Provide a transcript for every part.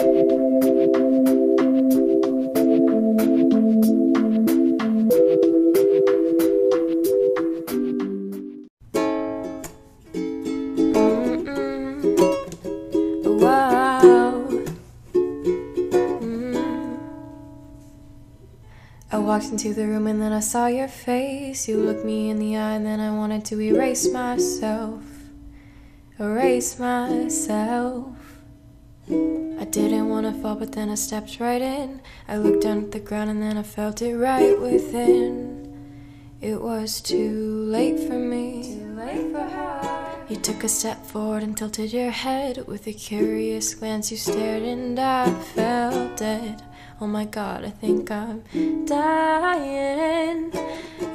I walked into the room and then I saw your face. You looked me in the eye and then I wanted to erase myself. Erase myself. I didn't want to fall, but then I stepped right in. I looked down at the ground and then I felt it right within. It was too late for me. Too late for her. You took a step forward and tilted your head. With a curious glance, you stared and I felt dead. Oh my god, I think I'm dying.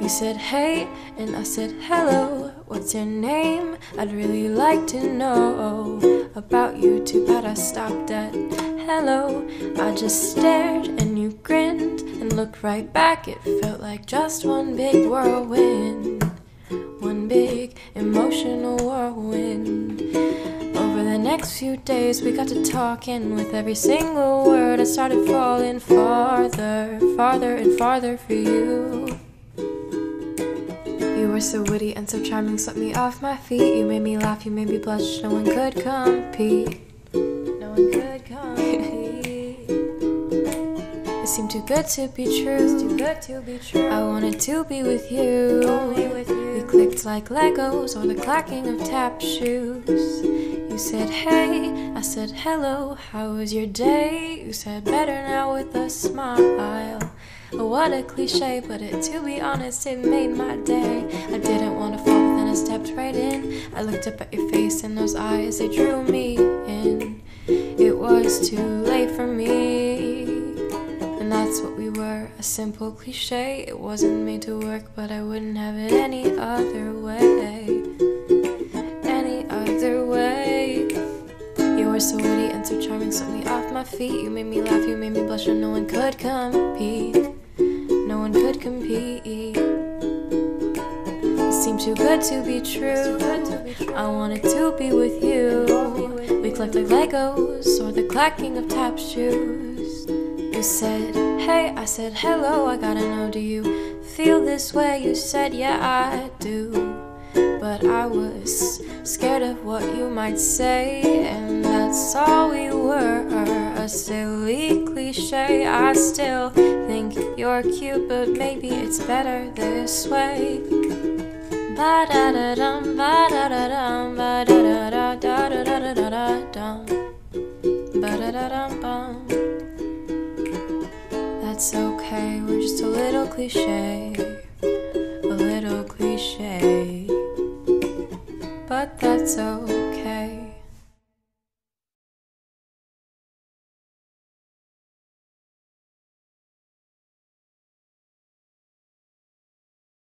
You said hey, and I said hello. What's your name? I'd really like to know about you. Too bad I stopped at hello. I just stared and you grinned and looked right back. It felt like just one big whirlwind. One big emotional whirlwind Over the next few days we got to talking with every single word I started falling farther, farther and farther for you You were so witty and so charming, swept me off my feet. You made me laugh, you made me blush, no one could compete. No one could compete. It seemed too good to be true. It's too good to be true. I wanted to be with you. Only with you. We clicked like Legos or the clacking of tap shoes. You said, hey, I said, hello, how was your day? You said, better now with a smile. What a cliche, but it, to be honest, it made my day. I didn't want to fall, but then I stepped right in. I looked up at your face, and those eyes, they drew me in. It was too late for me. And that's what we were, a simple cliche. It wasn't made to work, but I wouldn't have it any other way. Any other way. You were so witty and so charming, swept me off my feet. You made me laugh, you made me blush, and no one could compete. Compete. It seemed too good to be true. I wanted to be with you. We collected Legos or the clacking of tap shoes. You said, Hey, I said, Hello, I gotta know, do you feel this way? You said, Yeah, I do but I was scared of what you might say, and that's all we were. A silly cliche. I still think you're cute, but maybe it's better this way. Ba da da dum, ba da da dum, ba da da da da da da da da dum, ba da da dum bum. That's okay, we're just a little cliche, a little cliche but that's okay.